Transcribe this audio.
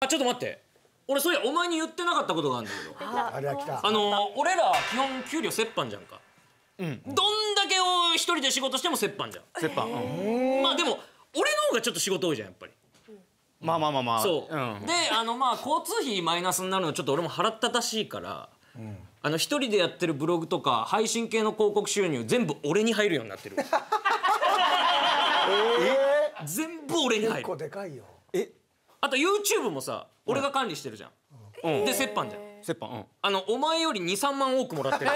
あちょっと待って。俺そういやお前に言ってなかったことがあるんだけど。あれは来た。あの俺ら基本給料折半じゃんか。うん。どんだけを一人で仕事しても折半じゃん。折半。うん。まあでも俺の方がちょっと仕事多いじゃんやっぱり。まあまあまあまあ。そう、ん。であのまあ交通費マイナスになるのちょっと俺も腹立たしいから、あの一人でやってるブログとか配信系の広告収入全部俺に入るようになってる。全部俺に入結構るでかいよ。えあと YouTube もさ俺が管理してるじゃん、うん。で折半じゃん。折半うん。あのお前より23万多くもらってる、